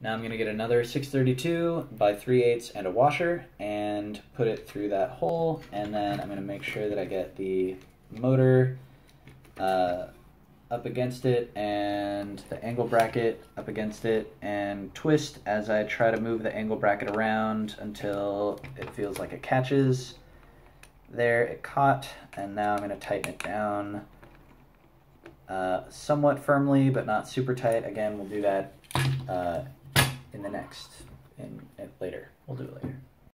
Now I'm going to get another 632 by 3 eighths and a washer and put it through that hole and then I'm going to make sure that I get the motor uh, up against it and the angle bracket up against it and twist as I try to move the angle bracket around until it feels like it catches. There it caught and now I'm going to tighten it down uh, somewhat firmly but not super tight. Again, we'll do that uh, in the next,